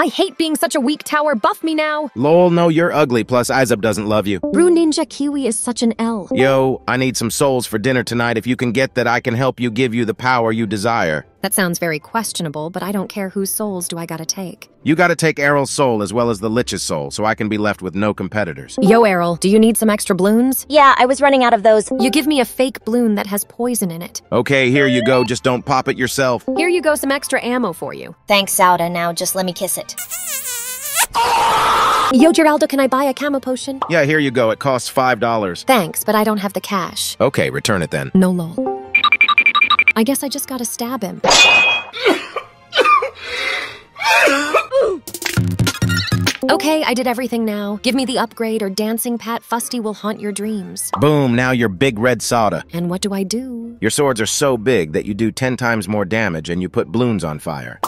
I hate being such a weak tower. Buff me now. Lol, no, you're ugly, plus Izub doesn't love you. Brew Ninja Kiwi is such an L. Yo, I need some souls for dinner tonight. If you can get that, I can help you give you the power you desire. That sounds very questionable, but I don't care whose souls do I gotta take. You gotta take Errol's soul as well as the Lych's soul, so I can be left with no competitors. Yo, Errol, do you need some extra balloons? Yeah, I was running out of those. You give me a fake balloon that has poison in it. Okay, here you go, just don't pop it yourself. Here you go, some extra ammo for you. Thanks, Sauda. Now just let me kiss it. Yo, Geraldo, can I buy a camo potion? Yeah, here you go, it costs $5. Thanks, but I don't have the cash. Okay, return it then. No lol. I guess I just gotta stab him. Okay, I did everything now. Give me the upgrade or Dancing Pat Fusty will haunt your dreams. Boom, now you're Big Red Soda. And what do I do? Your swords are so big that you do 10 times more damage and you put balloons on fire.